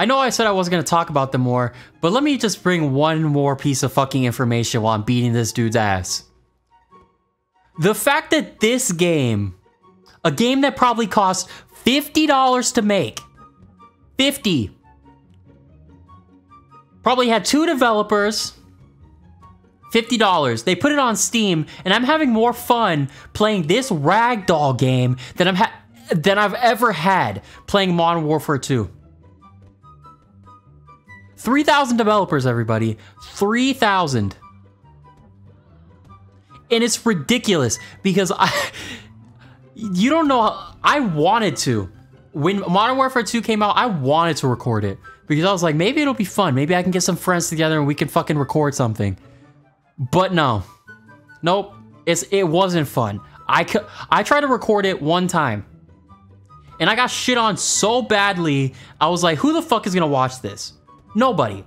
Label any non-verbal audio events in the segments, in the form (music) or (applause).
I know I said I wasn't going to talk about them more, but let me just bring one more piece of fucking information while I'm beating this dude's ass. The fact that this game, a game that probably cost $50 to make, 50 probably had two developers, $50. They put it on Steam, and I'm having more fun playing this ragdoll game than I'm ha than I've ever had playing Modern Warfare 2. 3,000 developers, everybody. 3,000. And it's ridiculous because I (laughs) you don't know how, I wanted to. When Modern Warfare 2 came out, I wanted to record it because I was like, maybe it'll be fun. Maybe I can get some friends together and we can fucking record something. But no. Nope. It's it wasn't fun. I I tried to record it one time. And I got shit on so badly. I was like, who the fuck is to watch this? Nobody.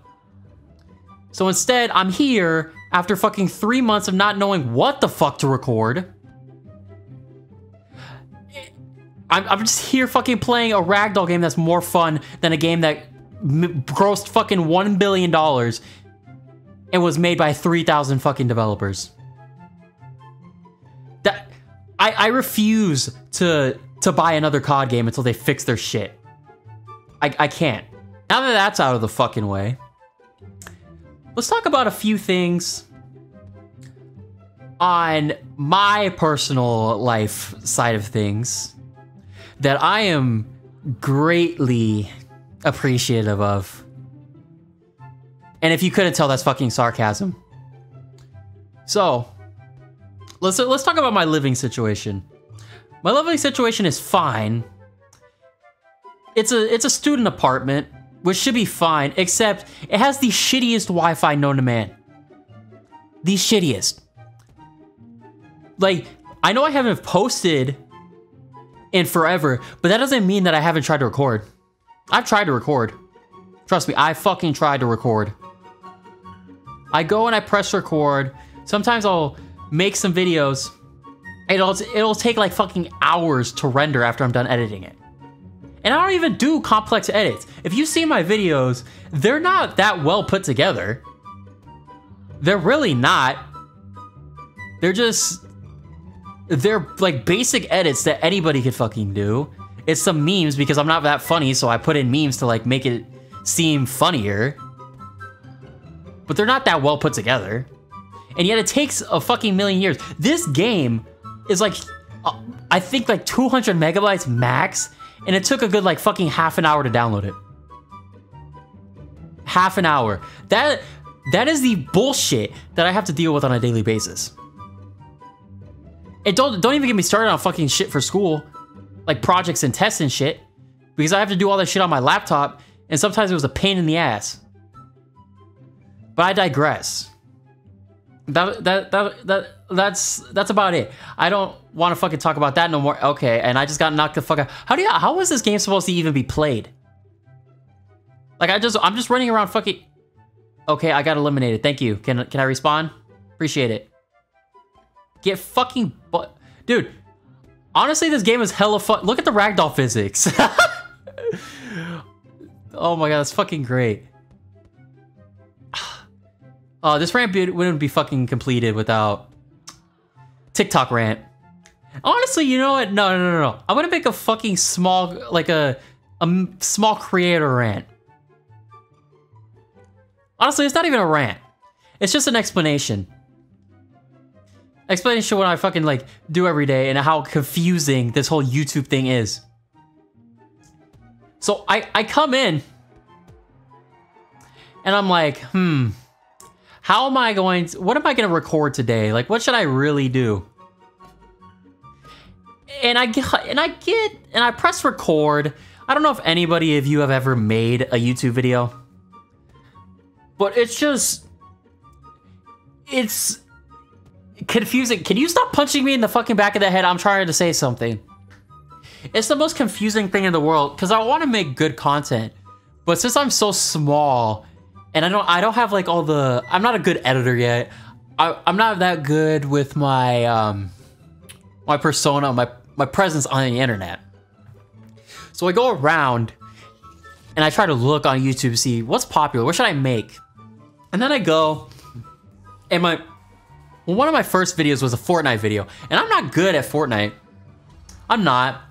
So instead, I'm here after fucking 3 months of not knowing what the fuck to record. I'm, I'm just here fucking playing a ragdoll game that's more fun than a game that grossed fucking $1 billion and was made by 3,000 fucking developers. That I, I refuse to to buy another COD game until they fix their shit. I, I can't. Now that that's out of the fucking way, let's talk about a few things on my personal life side of things that I am greatly appreciative of. And if you couldn't tell, that's fucking sarcasm. So, let's let's talk about my living situation. My living situation is fine. It's a it's a student apartment, which should be fine, except it has the shittiest Wi-Fi known to man. The shittiest. Like, I know I haven't posted in forever, but that doesn't mean that I haven't tried to record. I've tried to record. Trust me, I fucking tried to record. I go and I press record. Sometimes I'll make some videos. It'll, it'll take like fucking hours to render after I'm done editing it. And I don't even do complex edits. If you see my videos, they're not that well put together. They're really not. They're just they're like basic edits that anybody could fucking do. It's some memes because I'm not that funny, so I put in memes to like make it seem funnier. But they're not that well put together. And yet it takes a fucking million years. This game is like, uh, I think like 200 megabytes max, and it took a good like fucking half an hour to download it. Half an hour. That that is the bullshit that I have to deal with on a daily basis. And don't don't even get me started on fucking shit for school, like projects and tests and shit, because I have to do all that shit on my laptop, and sometimes it was a pain in the ass. But I digress. That that that that that's that's about it. I don't want to fucking talk about that no more. Okay, and I just got knocked the fuck out. How do you? How is this game supposed to even be played? Like I just I'm just running around fucking. Okay, I got eliminated. Thank you. Can can I respawn? Appreciate it. Get fucking but dude. Honestly, this game is hella fun. Look at the ragdoll physics. (laughs) oh my god, that's fucking great. Oh, this rant wouldn't be fucking completed without TikTok rant. Honestly, you know what? No, no, no, no. I'm gonna make a fucking small, like a, a small creator rant. Honestly, it's not even a rant. It's just an explanation. Explanation what I fucking like do every day and how confusing this whole YouTube thing is. So I, I come in and I'm like, hmm, how am I going to, what am I going to record today? Like, what should I really do? And I get, and I get, and I press record. I don't know if anybody of you have ever made a YouTube video, but it's just, it's confusing. Can you stop punching me in the fucking back of the head? I'm trying to say something. It's the most confusing thing in the world because I want to make good content, but since I'm so small and I don't I don't have like all the I'm not a good editor yet. I, I'm not that good with my um my persona, my my presence on the internet. So I go around and I try to look on YouTube see what's popular. What should I make? And then I go, and my well, one of my first videos was a Fortnite video, and I'm not good at Fortnite. I'm not.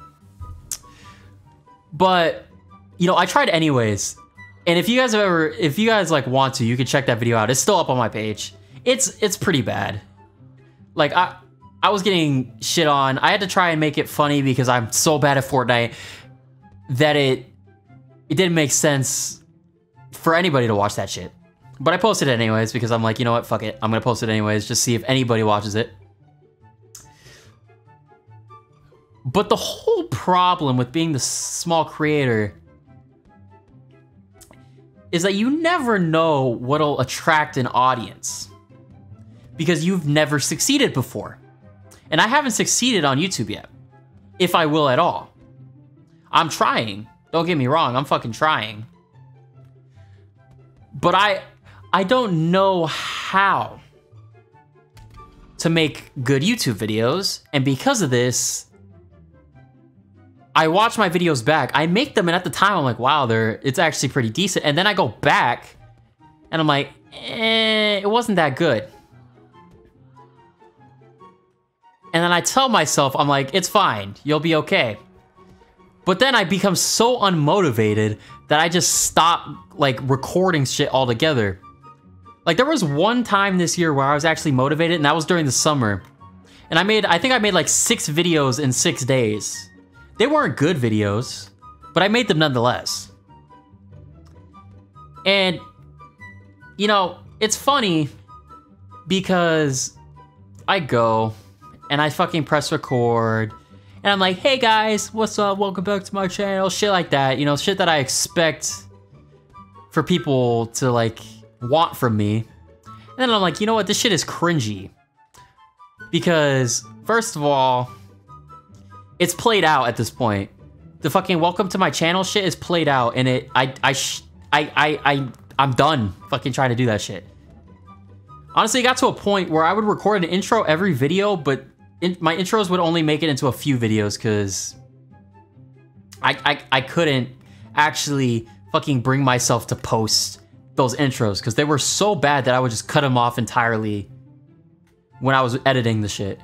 But you know, I tried anyways. And if you guys have ever, if you guys like want to, you can check that video out. It's still up on my page. It's it's pretty bad. Like I I was getting shit on. I had to try and make it funny because I'm so bad at Fortnite that it it didn't make sense for anybody to watch that shit. But I posted it anyways because I'm like, you know what, fuck it. I'm gonna post it anyways, just see if anybody watches it. But the whole problem with being the small creator is that you never know what'll attract an audience because you've never succeeded before. And I haven't succeeded on YouTube yet, if I will at all. I'm trying. Don't get me wrong, I'm fucking trying. But I I don't know how to make good YouTube videos, and because of this, I watch my videos back. I make them, and at the time, I'm like, wow, they're it's actually pretty decent. And then I go back, and I'm like, eh, it wasn't that good. And then I tell myself, I'm like, it's fine, you'll be okay. But then I become so unmotivated that I just stop like recording shit altogether. Like there was one time this year where I was actually motivated and that was during the summer. And I made, I think I made like six videos in six days. They weren't good videos, but I made them nonetheless. And, you know, it's funny because I go and I fucking press record and I'm like, hey guys, what's up? Welcome back to my channel. Shit like that, you know, shit that I expect for people to like want from me. And then I'm like, you know what? This shit is cringy. Because, first of all, it's played out at this point. The fucking welcome to my channel shit is played out, and it, I, I, I, I, I, I'm done fucking trying to do that shit. Honestly, it got to a point where I would record an intro every video, but in, my intros would only make it into a few videos because I, I, I couldn't actually fucking bring myself to post those intros because they were so bad that I would just cut them off entirely when I was editing the shit.